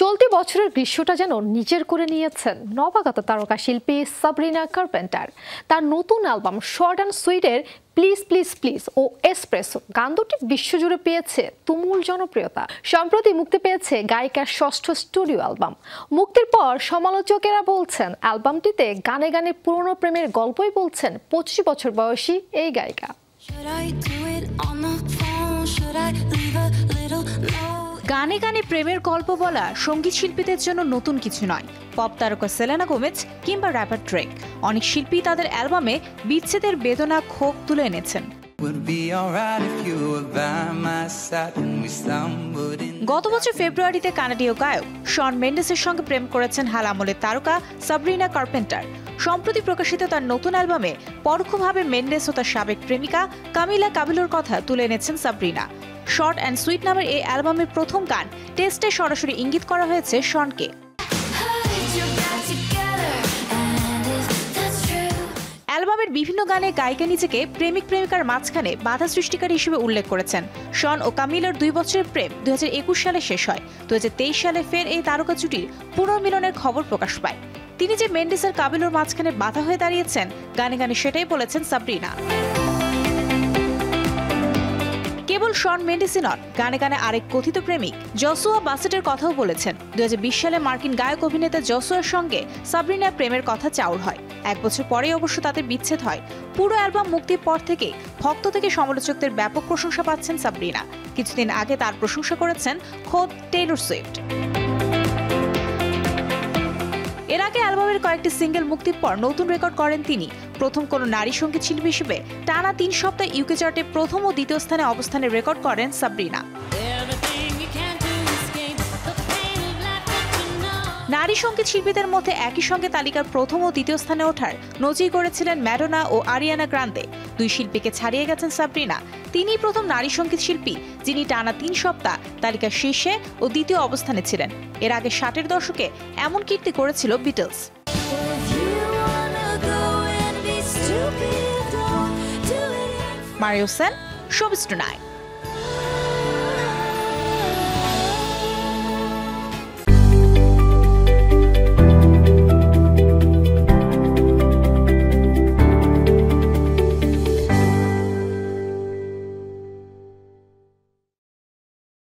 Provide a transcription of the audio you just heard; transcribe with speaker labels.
Speaker 1: চলতি বছরের গ্রীষ্মটা যেন নিজের করে নিয়েছেন নবাগত তারকা শিল্পী সাবরিনা কার্পেন্টার। তার নতুন অ্যালবাম শর্ট অ্যান্ড সুইটের প্লিজ প্লিজ প্লিজ ও এসপ্রেসো গান দুটি বিশ্বজুড়ে পেয়েছে তুমুল জনপ্রিয়তা। সম্প্রতি মুক্তি পেয়েছে গায়িকার ষষ্ঠ স্টুডিও অ্যালবাম। মুক্তির পর সমালোচকেরা বলছেন, অ্যালবামটিতে গানে গানে পুরনো প্রেমের গল্পই বলছেন পঁচিশ বছর বয়সী এই গায়িকা।
Speaker 2: গানে গানে প্রেমের গল্প বলা সংগীত শিল্পীদের জন্য নতুন কিছু নয়। পপ তারকা সেলেনা গোমেজ কিংবা র্যাপার ট্রেক অনেক শিল্পী তাদের অ্যালবামে বিচ্ছেদের বেদনা ক্ষোভ তুলে এনেছেন. গত বছর ফেব্রুয়ারিতে কানাডীয় গায়ক শন মেন্ডেসের সঙ্গে প্রেম করেছেন হাল আমলের তারকা সাবরিনা কার্পেন্টার। সম্প্রতি প্রকাশিত তার নতুন অ্যালবামে পরোক্ষভাবে মেন্ডেস ও তার সাবেক প্রেমিকা কামিলা কাবিলোর কথা তুলে এনেছেন সাবরিনা। শর্ট অ্যান্ড সুইট নামের এই অ্যালবামের প্রথম গান টেস্টে সরাসরি ইঙ্গিত করা হয়েছে শনকে. অ্যালবামের বিভিন্ন গানে গায়িকা নিজেকে প্রেমিক প্রেমিকার মাঝখানে বাধা সৃষ্টিকারী হিসেবে উল্লেখ করেছেন। শন ও কামিলার দুই বছরের প্রেম দুই হাজার একুশ সালে শেষ হয়। দুই হাজার তেইশ সালে ফের এই তারকা জুটির পুনর্মিলনের খবর প্রকাশ পায়। তিনি যে মেন্ডেসের কাবিলোর মাঝখানে বাধা হয়ে দাঁড়িয়েছেন, গানে গানে সেটাই বলেছেন সাবরিনা। কেবল শন মেন্ডেসই নন, গানে গানে আরেক কথিত প্রেমিক, জসুয়া বাসেটের কথাও বলেছেন। দুই হাজার বিশ সালে মার্কিন গায়ক অভিনেতা জসুয়ার সঙ্গে সাবরিনার প্রেমের কথা চাউর হয়। এক বছর পরেই অবশ্য তাদের বিচ্ছেদ হয়। পুরো অ্যালবাম মুক্তির পর থেকেই ভক্ত থেকে সমালোচকদের ব্যাপক প্রশংসা পাচ্ছেন সাবরিনা। কিছুদিন আগে তার প্রশংসা করেছেন খোদ টেইলর সুইফট। এর আগে অ্যালবামের কয়েকটি সিঙ্গেল মুক্তির পর নতুন রেকর্ড করেন তিনি। প্রথম কোনো নারী সংগীত শিল্পী হিসেবে টানা তিন সপ্তাহ ইউকে চার্টে প্রথম ও দ্বিতীয় স্থানে অবস্থানে রেকর্ড করেন সাবরিনা। নারী সংগীত শিল্পীদের মধ্যে একই সঙ্গে তালিকার প্রথম ও দ্বিতীয় স্থানে ওঠার নজির করেছিলেন ম্যাডোনা ও আরিয়ানা গ্রান্দে দুই শিল্পীকে ছাড়িয়ে গেছেন সাবরিনা। তিনিই প্রথম নারী সংগীত শিল্পী, যিনি টানা তিন সপ্তাহ তালিকার শীর্ষে ও দ্বিতীয় অবস্থানে ছিলেন। এর আগে ষাটের দশকে এমন কীর্তি করেছিল বিটলস. মারিও সেন শোবিস টুনাইট